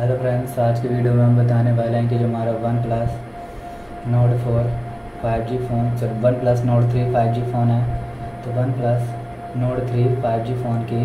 Hello friends आज की video में हम बताने वाले हैं कि जो हमारा OnePlus Note four five G phone sorry OnePlus Note three five G phone है। तो OnePlus Note three five G phone की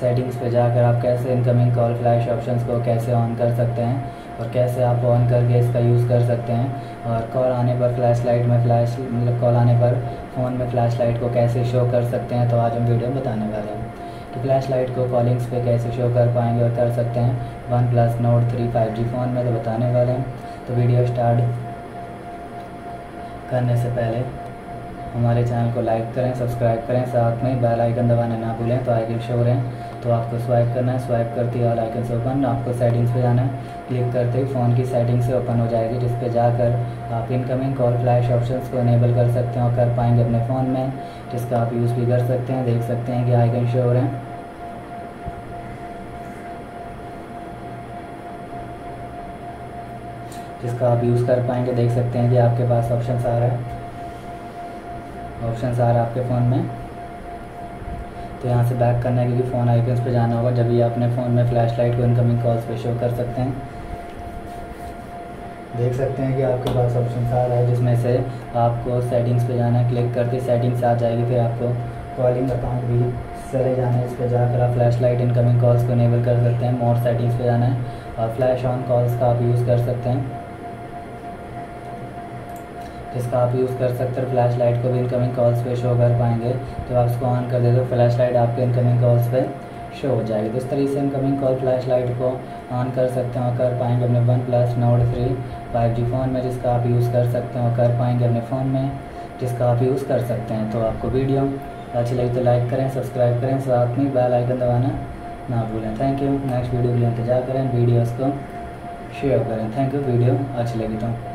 सेटिंग्स पे जाकर आप कैसे इनकमिंग कॉल फ्लैश ऑप्शंस को कैसे ऑन कर सकते हैं और कैसे आप ऑन करके इसका यूज़ कर सकते हैं और कॉल आने पर फ्लैश लाइट में फ्लैश मतलब कॉल आने पर फ़ोन में फ्लैश लाइट को कैसे शो कर सकते हैं तो आज हम वीडियो बताने वाले हैं। कि फ्लैश लाइट को कॉलिंग्स पे कैसे शो कर पाएँगे और कर सकते हैं? OnePlus Note three five G phone में तो बताने वाले हैं। तो वीडियो स्टार्ट करने से पहले हमारे चैनल को लाइक करें सब्सक्राइब करें, साथ में बेल आइकन दबाना ना भूलें तो आइकन शो रहें। तो आपको स्वाइप करना है स्वाइप करते ही ऑल आइकन से ओपन आपको सेटिंग्स पे जाना है। क्लिक करते ही फ़ोन की सेटिंग से ओपन हो जाएगी जिस पे जाकर आप इनकमिंग कॉल फ्लैश ऑप्शंस को इनेबल कर सकते हैं और कर पाएँगे अपने फ़ोन में। जिसका आप यूज़ भी कर सकते हैं, देख सकते हैं कि आइकन शो हो रहे हैं। जिसका आप यूज़ कर पाएँगे, देख सकते हैं कि आपके पास ऑप्शन आ रहा है। ऑप्शन आ रहा है आपके फ़ोन में। तो यहाँ से बैक करना है, क्योंकि फ़ोन आइकन्स पे जाना होगा, जब भी अपने फ़ोन में फ्लैश लाइट को इनकमिंग कॉल्स पे शो कर सकते हैं। देख सकते हैं कि आपके पास ऑप्शन आ रहा है जिसमें से आपको सेटिंग्स पे जाना है क्लिक करके सेटिंग्स आ जाएगी, फिर आपको कॉलिंग अकाउंट भी चले जाना है। इस पर जाकर आप फ्लैश लाइट इनकमिंग कॉल्स को इनेबल कर सकते हैं मोर सेटिंग्स पे जाना है। और फ्लैश ऑन कॉल्स का आप यूज़ कर सकते हैं। जिसका आप यूज़ कर सकते हैं फ्लैश लाइट को भी इनकमिंग कॉल्स पे शो कर पाएँगे। तो आप इसको ऑन कर दे तो फ्लैश लाइट आपके इनकमिंग कॉल्स पे शो हो जाएगी। तो इस तरीके से इनकमिंग कॉल फ्लैश लाइट को ऑन कर सकते हैं और कर पाएँगे अपने OnePlus Note three five G phone में जिसका आप यूज़ कर सकते हैं और कर पाएँगे अपने फ़ोन में जिसका आप यूज़ कर सकते हैं। तो आपको वीडियो अच्छी लगी तो लाइक करें सब्सक्राइब करें, साथ में बेल आइकन दबाना ना भूलें। थैंक यू नेक्स्ट वीडियो के लिए इंतज़ार करें। वीडियोज़ को शेयर करें। थैंक यू वीडियो अच्छी लगी तो।